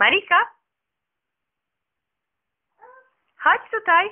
Marika? Chodź tutaj.